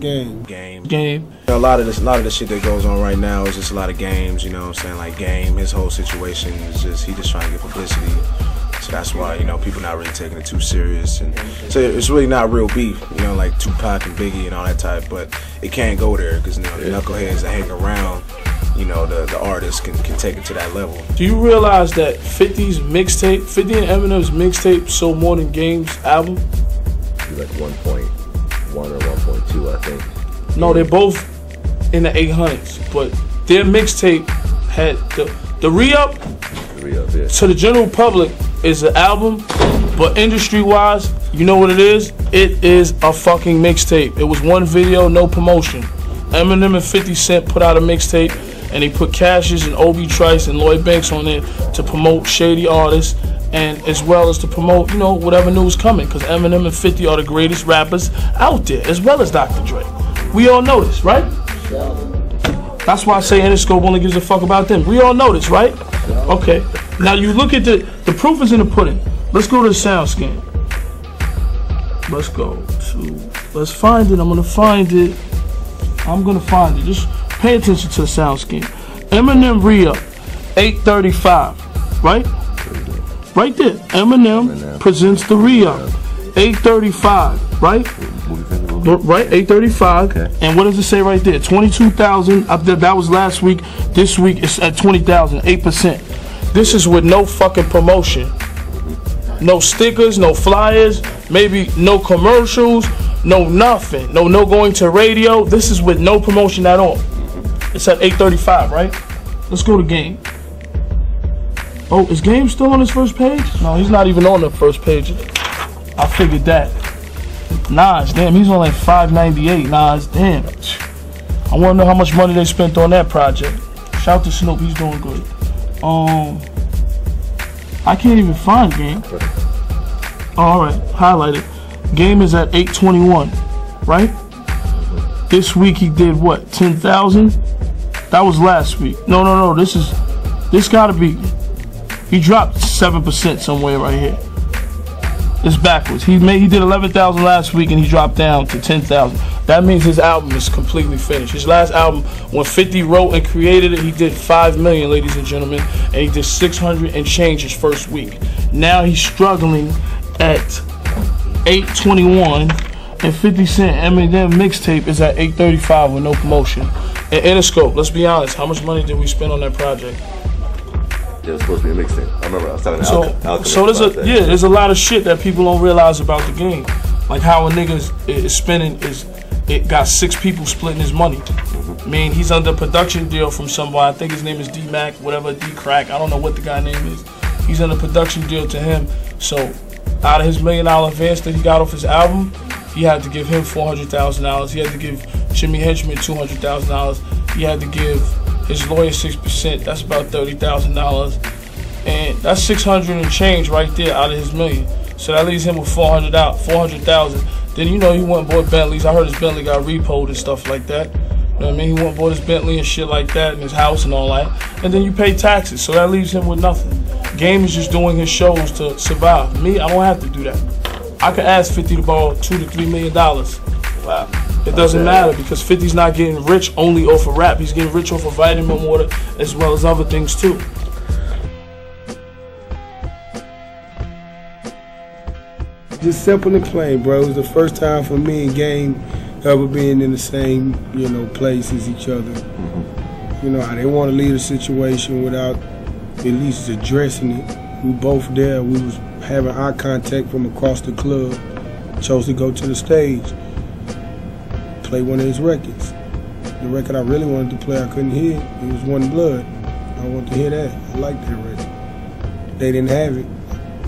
Game. Game. Game. A lot of this, a lot of the shit that goes on right now is just a lot of games. You know what I'm saying? Like game. His whole situation is just he just trying to get publicity. So that's why you know people not really taking it too serious, and so it's really not real beef. You know, like Tupac and Biggie and all that type. But it can't go there because you know the knuckleheads that hang around. You know the the artists can, can take it to that level. Do you realize that 50's mixtape, 50 and Eminem's mixtape sold more than Game's album? Like 1.1 or 1.2, I think. No, they're both in the 800s, but their mixtape had the the re-up Re-up, yeah. to the general public is an album, but industry wise, you know what it is? It is a fucking mixtape. It was one video, no promotion. Eminem and 50 Cent put out a mixtape, and they put Cashis and Obi Trice and Lloyd Banks on it to promote shady artists, and as well as to promote, you know, whatever news coming. Because Eminem and 50 are the greatest rappers out there, as well as Dr. Dre. We all know this, right? That's why I say Interscope only gives a fuck about them. We all know this, right? Okay. Now you look at the the proof is in the pudding. Let's go to the sound scan. Let's go to let's find it. I'm gonna find it. I'm gonna find it. Just pay attention to the sound scan. Eminem Re-Up, 835, right? Right there. Eminem, Eminem. presents the Re-Up, 835, right? Movie festival. But- Right, 835. Okay. And what does it say right there? 22,000. Up there, that was last week. This week it's at 20,000, 8%. This is with no fucking promotion. No stickers, no flyers, maybe no commercials, no nothing. No no going to radio. This is with no promotion at all. It's at 835, right? Let's go to game. Oh, is game still on his first page? No, he's not even on the first page. I figured that. Nas, damn, he's on like 598. Nas, damn. I want to know how much money they spent on that project. Shout to Snoop, he's doing good. Um, I can't even find game. Oh, all right, highlight it. Game is at 821, right? This week he did what? 10,000? That was last week. No, no, no. This is this got to be. He dropped seven percent somewhere right here. It's backwards. He made he did eleven thousand last week and he dropped down to ten thousand. That means his album is completely finished. His last album, when 50 wrote and created it, he did five million, ladies and gentlemen, and he did six hundred and change his first week. Now he's struggling at 821 and 50 Cent Eminem mixtape is at 835 with no promotion. And Interscope, let's be honest, how much money did we spend on that project? It was supposed to be a mixtape. I remember I was telling So, Alchemist so there's a that. yeah, there's a lot of shit that people don't realize about the game, like how a nigga is, is spending is it got six people splitting his money. Mm-hmm. I mean, he's under a production deal from somebody. I think his name is D Mac, whatever D Crack. I don't know what the guy name is. He's under a production deal to him. So, out of his million dollar advance that he got off his album, he had to give him four hundred thousand dollars. He had to give Jimmy Henchman two hundred thousand dollars. He had to give his lawyer six percent. That's about thirty thousand dollars and that's six hundred and change right there out of his million. So that leaves him with four hundred out, four hundred thousand. Then you know he went and bought Bentleys. I heard his Bentley got repoed and stuff like that. You know what I mean? He went and bought his Bentley and shit like that, and his house and all that. And then you pay taxes, so that leaves him with nothing. Game is just doing his shows to survive. Me, I don't have to do that. I could ask Fifty to borrow two to three million dollars. Wow. It doesn't matter because 50's not getting rich only off of rap. He's getting rich off of vitamin water as well as other things too. Just simple and plain, bro. It was the first time for me and Game ever being in the same, you know, place as each other. Mm-hmm. You know, I didn't want to leave a situation without at least addressing it. We both there. We was having eye contact from across the club. Chose to go to the stage, play one of his records. The record I really wanted to play, I couldn't hear. It, it was One Blood. I wanted to hear that. I liked that record. They didn't have it.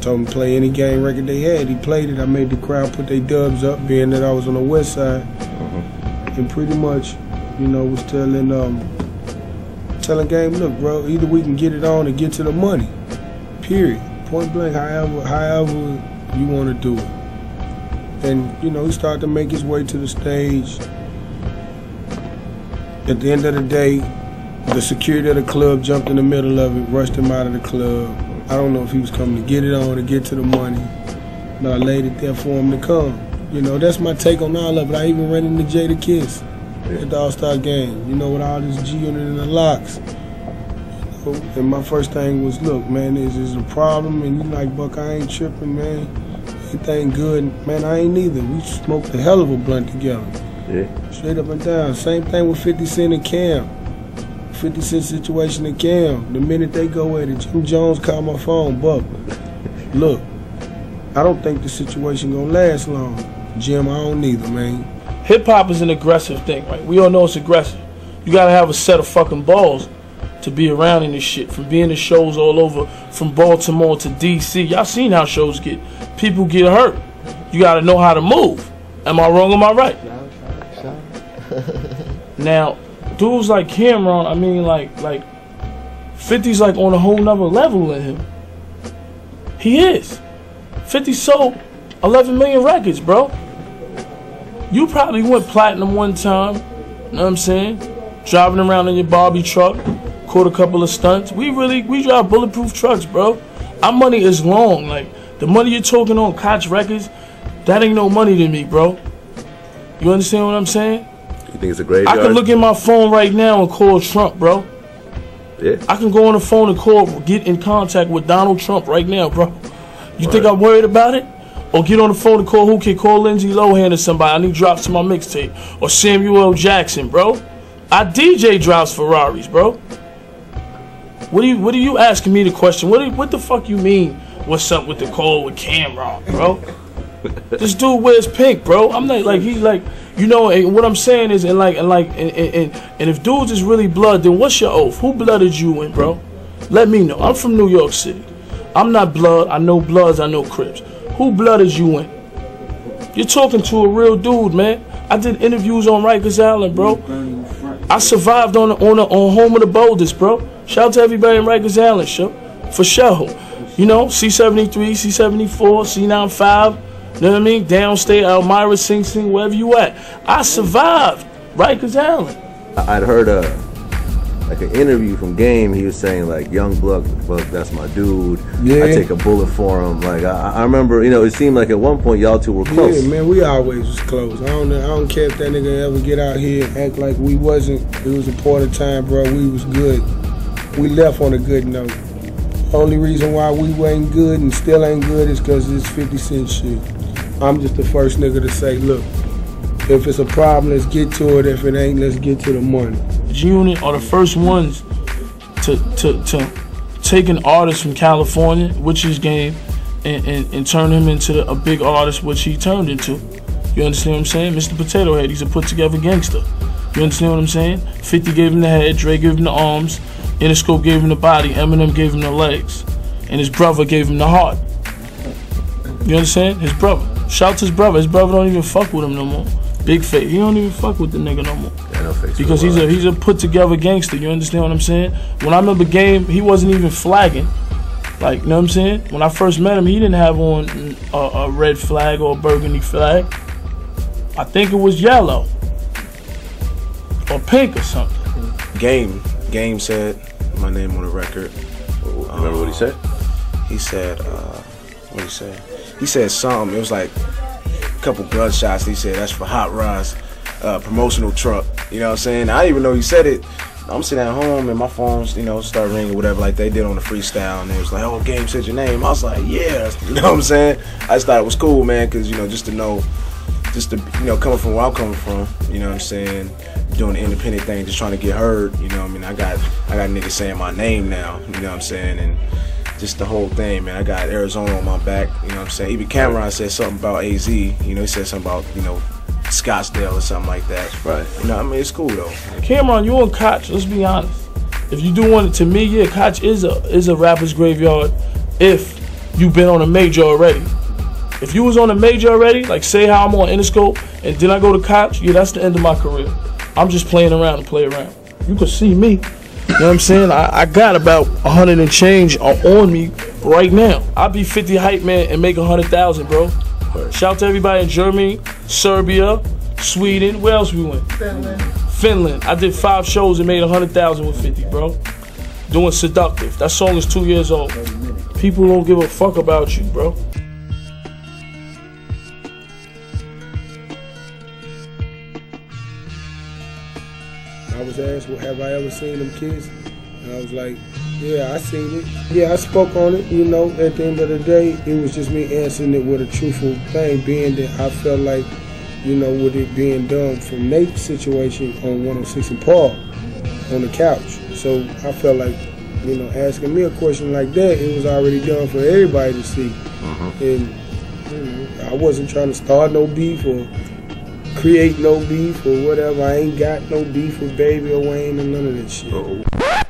Told him to play any game record they had. He played it. I made the crowd put their dubs up, being that I was on the west side. And pretty much, you know, was telling um telling game, look, bro, either we can get it on or get to the money. Period. Point blank, however however you want to do it. And, you know, he started to make his way to the stage. At the end of the day, the security of the club jumped in the middle of it, rushed him out of the club. I don't know if he was coming to get it on or get to the money, but I laid it there for him to come. You know, that's my take on all of it. I even ran into Jadakiss at the All Star game. You know, with all this G Unit and the LOX. And my first thing was, look, man, is is a problem, and you like Buck, I ain't tripping, man. Anything good, man, I ain't neither. We smoked a hell of a blunt together. Yeah. Straight up and down. Same thing with 50 Cent and Cam. 50 Cent situation and Cam. The minute they go at it, Jim Jones called my phone, Buck. Look, I don't think the situation gonna last long. Jim, I don't either, man. Hip hop is an aggressive thing, right? We all know it's aggressive. You gotta have a set of fucking balls to be around in this shit. From being to shows all over, from Baltimore to DC. Y'all seen how shows get. People get hurt. You gotta know how to move. Am I wrong? Am I right? Now, dudes like Cam'ron, I mean, like, like, 50's like on a whole nother level than him. He is. 50 sold 11 million records, bro. You probably went platinum one time. You know what I'm saying? Driving around in your Barbie truck, caught a couple of stunts. We really we drive bulletproof trucks, bro. Our money is long. Like the money you're talking on Koch Records, that ain't no money to me, bro. You understand what I'm saying? You think it's a graveyard? I can look at my phone right now and call Trump, bro. Yeah. I can go on the phone and call, get in contact with Donald Trump right now, bro. You think Right. I'm worried about it? Or get on the phone and call who can call Lindsay Lohan or somebody. I need drops to my mixtape. Or Samuel L. Jackson, bro. I DJ drops Ferraris, bro. What are you What are you asking me the question? What do- What the fuck you mean? What's up with the call with Cam'ron, bro? this dude wears pink, bro. I'm not like he like you know. What I'm saying is, and like and like and, and, and, if dudes is really blood, then what's your oath? Who blooded you in, bro? Let me know. I'm from New York City. I'm not blood. I know bloods. I know Crips. Who blooded you in? You're talking to a real dude, man. I did interviews on Rikers Island, bro. I survived on the, on on Home of the Boldest, bro. Shout out to everybody in Rikers Island, show for sure. You know, C73, C74, C95. You know what I mean? Downstate, Elmira, Sing Sing, wherever you at. I survived Rikers Island. I- I'd heard a like an interview from Game. He was saying like, "Young Blood, Blood that's my dude. Yeah. I take a bullet for him." Like I, I remember, you know, it seemed like at one point y'all two were close. Yeah, man, we always was close. I don't, I don't care if that nigga ever get out here and act like we wasn't. It was a part of time, bro. We was good. We left on a good note. Only reason why we wasn't good and still ain't good is because it's 50 cent shit. I'm just the first nigga to say, look, if it's a problem, let's get to it. If it ain't, let's get to the money. G Unit are the first ones to to to take an artist from California, which is game, and, and, and turn him into a big artist, which he turned into. You understand what I'm saying? Mr. Potato Head, he's a put together gangster. You understand what I'm saying? 50 gave him the head, Dre gave him the arms, Interscope gave him the body, Eminem gave him the legs, and his brother gave him the heart. You understand? His brother. Shout to his brother. His brother don't even fuck with him no more. Big face. He don't even fuck with the nigga no more Yeah, no face because he's a he's a put together gangster. You understand what I'm saying? When I remember game, he wasn't even flagging. Like, you know what I'm saying? When I first met him, he didn't have on a, a red flag or a burgundy flag. I think it was yellow or pink or something. Game, Game said my name on the record. Remember what he said? He said, uh, what he said? He said something. It was like a couple gunshots. He said that's for Hot Rod's uh, promotional truck. You know what I'm saying? I didn't even know he said it. I'm sitting at home and my phones, you know, start ringing, whatever, like they did on the freestyle. And it was like, oh, Game said your name. I was like, yeah. You know what I'm saying? I just thought it was cool, man, because, you know, just to know, just to, you know, coming from where I'm coming from, you know what I'm saying? Doing the independent thing, just trying to get heard, you know what I mean? I got, I got niggas saying my name now, you know what I'm saying? And just the whole thing, man. I got Arizona on my back, you know what I'm saying? Even Cam'ron said something about AZ, you know, he said something about, you know, Scottsdale or something like that. Right. You know, I mean, it's cool though. Cam'ron, you and Koch, let's be honest. If you do want it to me, yeah, Koch is a is a rapper's graveyard if you've been on a major already. If you was on a major already, like say how I'm on Interscope and then I go to Koch, yeah, that's the end of my career. I'm just playing around and play around. You can see me. You know what I'm saying? I, I got about a hundred and change on me right now. I'll be 50 hype man and make a hundred thousand, bro. Shout out to everybody in Germany, Serbia, Sweden. Where else we went? Finland. Finland. I did five shows and made a hundred thousand with 50, bro. Doing seductive. That song is two years old. People don't give a fuck about you, bro. Asked, well, have I ever seen them kiss? And I was like, yeah, I seen it. Yeah, I spoke on it. You know, at the end of the day, it was just me answering it with a truthful thing, being that I felt like, you know, with it being done from Nate's situation on 106 and Park on the couch. So I felt like, you know, asking me a question like that, it was already done for everybody to see. Mm-hmm. And you know, I wasn't trying to start no beef or create no beef or whatever. I ain't got no beef with Baby or Wayne or none of that shit.